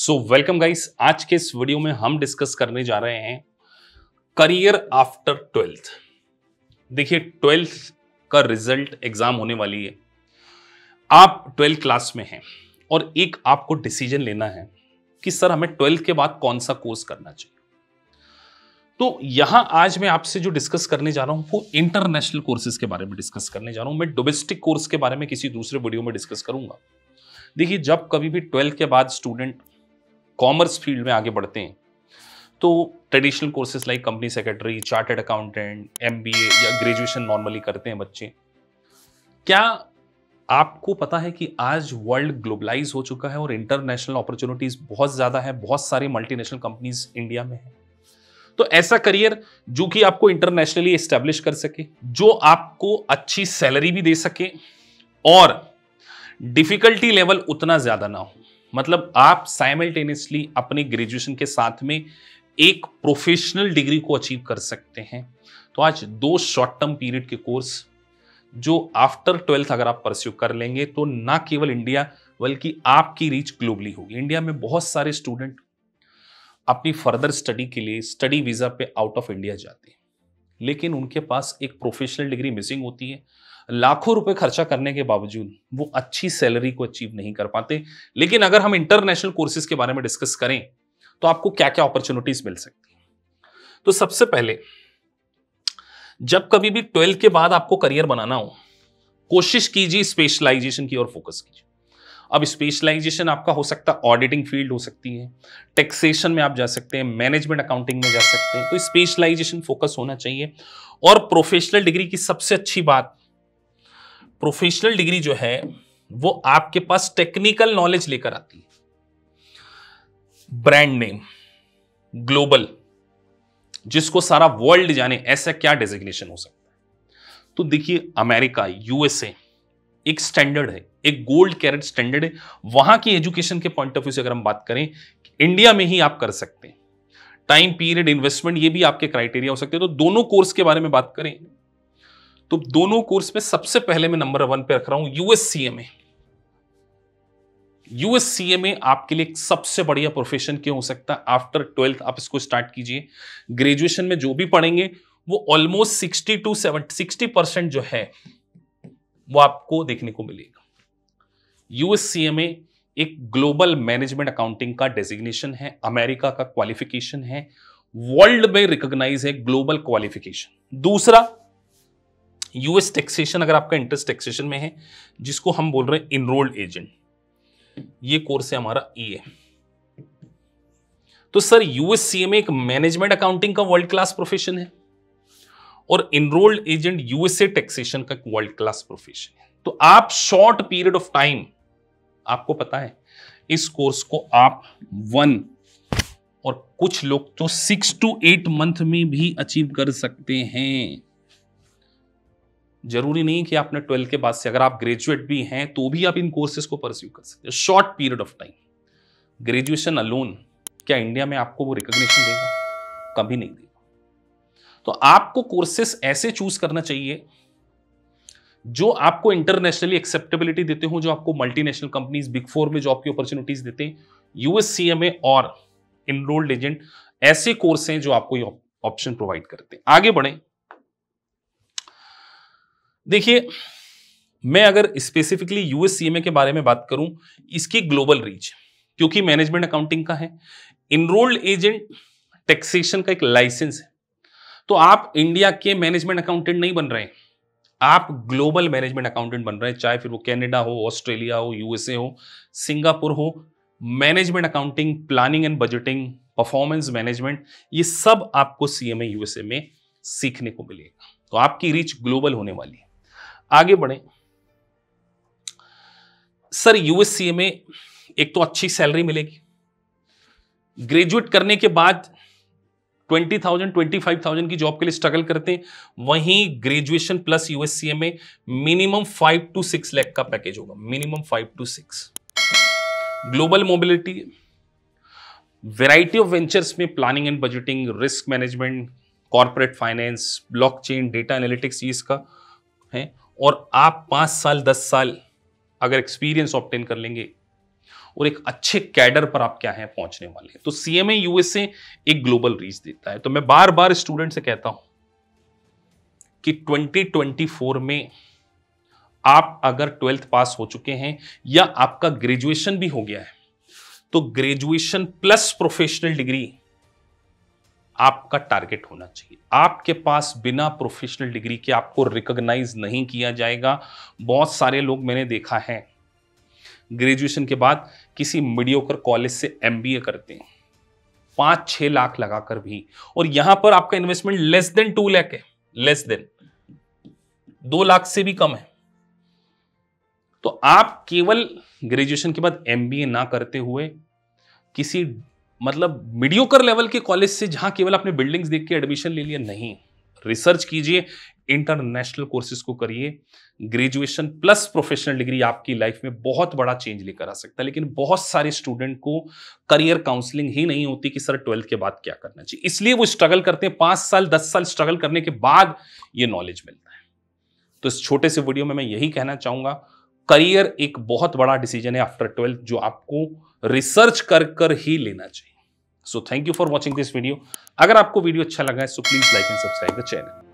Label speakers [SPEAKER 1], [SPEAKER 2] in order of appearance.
[SPEAKER 1] So welcome guys आज के इस वीडियो में हम डिस्कस करने जा रहे हैं करियर आफ्टर ट्वेल्थ देखिए ट्वेल्थ का रिज़ल्ट एग्ज़ाम होने वाली है। आप ट्वेल्थ क्लास में हैं और एक आपको डिसीज़न लेना है कि सर हमें ट्वेल्थ के बाद कौन सा कोर्स करना चाहिए। तो यहाँ आज मैं आपसे जो डिस्कस करने जा रहा हूँ, वो इंटरनेशनल कोर्सेज के बारे में डिस्कस करने जा रहा हूँ। मैं डोमेस्टिक कोर्स के बारे में किसी दूसरे वीडियो में डिस्कस करूँगा। देखिए, जब कभी भी ट्वेल्थ के बाद स्टूडेंट कॉमर्स फ़ील्ड में आगे बढ़ते हैं। तो traditional courses like company secretary chartered accountant MBA या ग्रेजुएशन नॉर्मली करते हैं बच्चे। क्या आपको पता है कि आज वर्ल्ड ग्लोबलाइज हो चुका है और इंटरनेशनल अपॉर्चुनिटीज़ बहुत ज़्यादा है, बहुत सारी मल्टीनेशनल कंपनीज़ इंडिया में है? तो ऐसा करियर जो कि आपको इंटरनेशनली एस्टेब्लिश कर सके, जो आपको अच्छी सैलरी भी दे सके और डिफिकल्टी लेवल उतना ज़्यादा ना हो। मतलब आप साइमल्टेनियसली अपने ग्रेजुएशन के साथ में एक प्रोफेशनल डिग्री को अचीव कर सकते हैं। तो आज दो शॉर्ट टर्म पीरियड के कोर्स जो आफ्टर ट्वेल्थ अगर आप परस्यू कर लेंगे तो ना केवल इंडिया बल्कि आपकी रीच ग्लोबली होगी। इंडिया में बहुत सारे स्टूडेंट अपनी फर्दर स्टडी के लिए स्टडी वीज़ा पे आउट ऑफ़ इंडिया जाते हैं। लेकिन उनके पास एक प्रोफेशनल डिग्री मिसिंग होती है। लाखों रुपए खर्चा करने के बावजूद वो अच्छी सैलरी को अचीव नहीं कर पाते। लेकिन अगर हम इंटरनेशनल कोर्सेज के बारे में डिस्कस करें तो आपको क्या क्या अपॉर्चुनिटीज़ मिल सकती है? तो सबसे पहले, जब कभी भी ट्वेल्थ के बाद आपको करियर बनाना हो, कोशिश कीजिए स्पेशलाइजेशन की ओर फोकस कीजिए। अब स्पेशलाइजेशन आपका हो सकता है ऑडिटिंग फ़ील्ड हो सकती है टैक्सेशन में आप जा सकते हैं मैनेजमेंट अकाउंटिंग में जा सकते हैं। तो स्पेशलाइजेशन फोकस होना चाहिए। और प्रोफेशनल डिग्री की सबसे अच्छी बात प्रोफेशनल डिग्री जो है, वो आपके पास टेक्निकल नॉलेज लेकर आती है। ब्रांड नेम, ग्लोबल, जिसको सारा वर्ल्ड जाने, ऐसा क्या डेजिग्नेशन हो सकता है? तो देखिए, अमेरिका, यूएसए, एक स्टैंडर्ड है, एक गोल्ड कैरेट स्टैंडर्ड है। वहाँ की एजुकेशन के पॉइंट ऑफ़ व्यू से अगर हम बात करें, इंडिया में ही आप कर सकते हैं। टाइम पीरियड, इन्वेस्टमेंट, ये भी आपके क्राइटेरिया हो सकते हैं। तो दोनों कोर्स के बारे में बात करें तो दोनों कोर्स में सबसे पहले मैं नंबर वन पे रख रहा हूँ यूएससीएमए यूएससीएमए आपके लिए सबसे बढ़िया प्रोफेशन क्यों हो सकता है? आफ्टर ट्वेल्थ आप इसको स्टार्ट कीजिए। ग्रेजुएशन में जो भी पढ़ेंगे, वो almost sixty two seven sixty percent जो है, वो आपको देखने को मिलेगा। यूएससीएमए एक ग्लोबल मैनेजमेंट अकाउंटिंग का डेजिग्नेशन है अमेरिका का क्वालिफिकेशन है वर्ल्ड में रिकॉग्नाइज है ग्लोबल क्वालिफिकेशन दूसरा यूएस टैक्सेशन अगर आपका इंटरेस्ट टैक्सेशन में है, जिसको हम बोल रहे हैं इनरोल्ड एजेंट ये कोर्स है हमारा ई e तो सर यूएससी में एक मैनेजमेंट अकाउंटिंग का वर्ल्ड क्लास प्रोफेशन है और इनरोल्ड एजेंट यूएसए टैक्सेशन का वर्ल्ड क्लास प्रोफेशन है. तो आप शॉर्ट पीरियड ऑफ़ टाइम आपको पता है, इस कोर्स को आप वन और कुछ लोग तो सिक्स टू एट मंथ में भी अचीव कर सकते हैं। ज़रूरी नहीं कि आपने ट्वेल्थ के बाद से अगर आप ग्रेजुएट भी हैं तो भी आप इन कोर्सेज को परस्यू कर सकते हैं। Short period of time graduation alone क्या इंडिया में आपको वो रिकॉग्निशन देगा? कभी नहीं देगा। तो आपको कोर्सेस ऐसे चूज़ करना चाहिए, जो आपको इंटरनेशनली एक्सेप्टेबिलिटी देते हो, जो आपको मल्टीनेशनल कंपनीज़ बिग फोर में जॉब की अपॉर्चुनिटीज़ देते हैं यूएससीएमए और इनरोल्ड एजेंट ऐसे कोर्स हैं जो आपको ऑप्शन प्रोवाइड करते हैं। आगे बढ़े। देखिए, मैं अगर स्पेसिफिकली यूएससीएमए के बारे में बात करूँ, इसकी ग्लोबल रीच क्योंकि मैनेजमेंट अकाउंटिंग का है इनरोल्ड एजेंट टैक्सेशन का एक लाइसेंस है। तो आप इंडिया के मैनेजमेंट अकाउंटेंट नहीं बन रहे हैं। आप ग्लोबल मैनेजमेंट अकाउंटेंट बन रहे हैं, चाहे फिर वो कनाडा हो ऑस्ट्रेलिया हो यूएसए हो सिंगापुर हो। Management accounting planning and budgeting performance management ये सब आपको सीएमए यूएसए में सीखने को मिलेगा। तो आपकी रीच ग्लोबल होने वाली है। आगे बढ़े। सर यूएससीए में एक तो अच्छी सैलरी मिलेगी। ग्रेजुएट करने के बाद twenty thousand, twenty five thousand की जॉब के लिए स्ट्रगल करते हैं। वहीं ग्रेजुएशन प्लस यूएससीए में minimum five to six lakh का पैकेज होगा। Minimum five to six. Global mobility variety of ventures में planning and budgeting, risk management, corporate finance, blockchain, data analytics इसका है। और आप पाँच साल, दस साल अगर एक्सपीरियंस ऑप्टेन कर लेंगे और एक अच्छे कैडर पर आप क्या है पहुँचने वाले हैं। तो सीएमए यूएसए एक ग्लोबल रीच देता है। तो मैं बार बार स्टूडेंट से कहता हूँ कि 2024 में आप अगर ट्वेल्थ पास हो चुके हैं या आपका ग्रेजुएशन भी हो गया है तो ग्रेजुएशन प्लस प्रोफेशनल डिग्री आपका टारगेट होना चाहिए। आपके पास बिना प्रोफेशनल डिग्री के आपको रिकॉग्नाइज नहीं किया जाएगा। बहुत सारे लोग मैंने देखा है। ग्रेजुएशन के बाद किसी मीडियोकर कॉलेज से एमबीए करते हैं। पाँच छह लाख लगाकर भी। और यहाँ पर आपका investment less than two lakh है। लेस देन दो लाख से भी कम है। तो आप केवल ग्रेजुएशन के बाद एमबीए ना करते हुए किसी मतलब मीडियोकर लेवल के कॉलेज से जहाँ केवल आपने बिल्डिंग्स देख के एडमिशन ले लिया, नहीं। रिसर्च कीजिए इंटरनेशनल कोर्सेज को करिए। ग्रेजुएशन प्लस प्रोफेशनल डिग्री आपकी लाइफ में बहुत बड़ा चेंज लेकर आ सकता है, लेकिन बहुत सारे स्टूडेंट को करियर काउंसलिंग ही नहीं होती कि सर ट्वेल्थ के बाद क्या करना चाहिए। इसलिए वो स्ट्रगल करते हैं, पाँच साल, दस साल स्ट्रगल करने के बाद ये नॉलेज मिलता है। तो इस छोटे से वीडियो में मैं यही कहना चाहूँगा करियर एक बहुत बड़ा डिसीज़न है आफ्टर ट्वेल्थ जो आपको रिसर्च कर कर ही लेना चाहिए। So thank you for watching this video अगर आपको वीडियो अच्छा लगा है so please like and subscribe the channel